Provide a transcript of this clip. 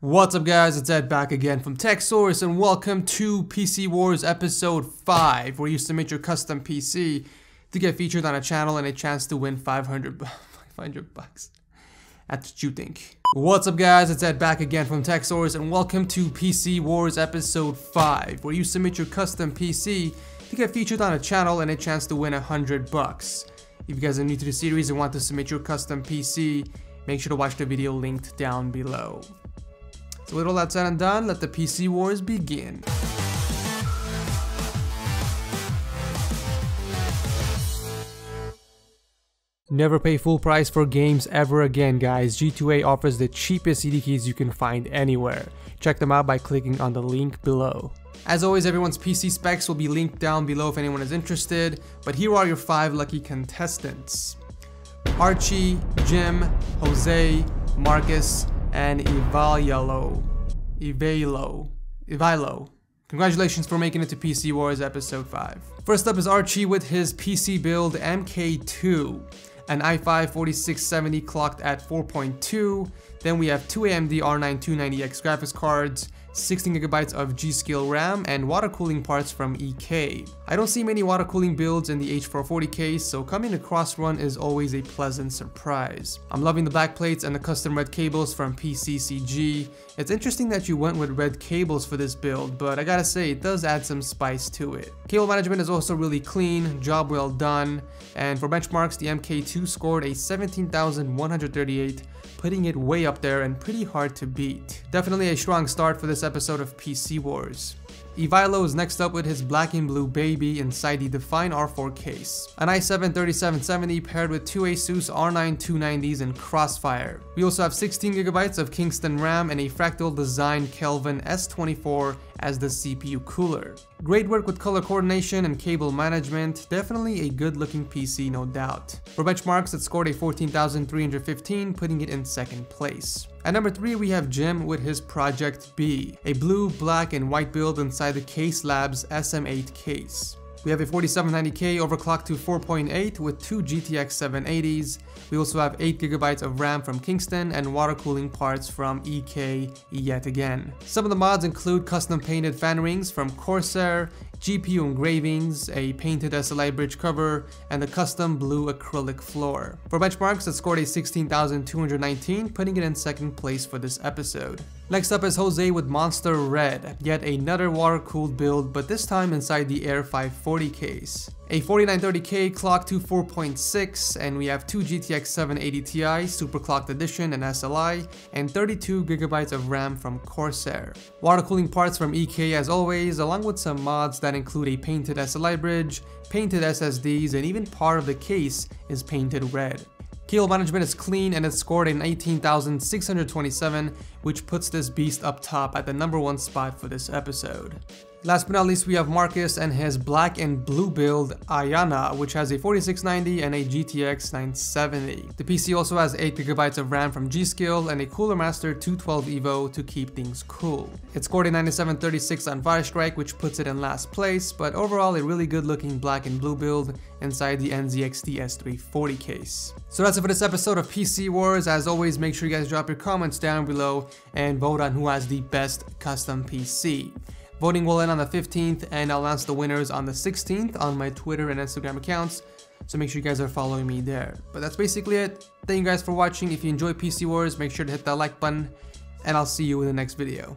What's up guys, it's Ed back again from TechSource and welcome to PC Wars episode 5 where you submit your custom PC to get featured on a channel and a chance to win 500, 500 bucks. That's what you think. What's up guys, it's Ed back again from TechSource and welcome to PC Wars episode 5 where you submit your custom PC to get featured on a channel and a chance to win 100 bucks. If you guys are new to the series and want to submit your custom PC, make sure to watch the video linked down below. So with all that said and done, let the PC wars begin. Never pay full price for games ever again guys, G2A offers the cheapest CD keys you can find anywhere. Check them out by clicking on the link below. As always, everyone's PC specs will be linked down below if anyone is interested, but here are your 5 lucky contestants. Archie, Jim, Jose, Marcus, and Ivaylo. Ivaylo. Ivaylo. Congratulations for making it to PC Wars episode 5. First up is Archie with his PC build MK2, an i5 4670 clocked at 4.2. Then we have two AMD R9 290X graphics cards, 16GB of G.Skill RAM, and water cooling parts from EK. I don't see many water cooling builds in the H440 case, so coming across one is always a pleasant surprise. I'm loving the back plates and the custom red cables from PCCG. It's interesting that you went with red cables for this build, but I gotta say, it does add some spice to it. Cable management is also really clean, job well done, and for benchmarks, the MK2 scored a 17,138 putting it way up there and pretty hard to beat. Definitely a strong start for this episode of PC Wars. Ivaylo is next up with his black and blue baby inside the Define R4 case. An i7-3770 paired with two Asus R9 290s and Crossfire. We also have 16GB of Kingston RAM and a Fractal Design Kelvin S24 as the CPU cooler. Great work with color coordination and cable management, definitely a good looking PC no doubt. For benchmarks it scored a 14,315 putting it in second place. At number 3 we have Jim with his Project B, a blue, black, and white build inside the Case Labs SM8 case. We have a 4790K overclocked to 4.8 with two GTX 780s. We also have 8GB of RAM from Kingston and water cooling parts from EK yet again. Some of the mods include custom painted fan rings from Corsair, GPU engravings, a painted SLI bridge cover, and a custom blue acrylic floor. For benchmarks, it scored a 16,219, putting it in second place for this episode. Next up is Jose with Monster Red, yet another water-cooled build, but this time inside the Air 540 case. A 4930K clock to 4.6, and we have two GTX 780 Ti Superclocked Edition and SLI, and 32GB of RAM from Corsair. Water cooling parts from EK as always, along with some mods that include a painted SLI bridge, painted SSDs, and even part of the case is painted red. Cable management is clean and it scored an 18,627, which puts this beast up top at the number one spot for this episode. Last but not least, we have Marcus and his black and blue build Ayana, which has a 4690 and a GTX 970. The PC also has 8GB of RAM from G-Skill and a Cooler Master 212 Evo to keep things cool. It scored a 9736 on Firestrike, which puts it in last place, but overall a really good looking black and blue build inside the NZXT S340 case. So that's it for this episode of PC Wars. As always, make sure you guys drop your comments down below and vote on who has the best custom PC. Voting will end on the 15th and I'll announce the winners on the 16th on my Twitter and Instagram accounts. So make sure you guys are following me there. But that's basically it. Thank you guys for watching. If you enjoy PC Wars, make sure to hit that like button and I'll see you in the next video.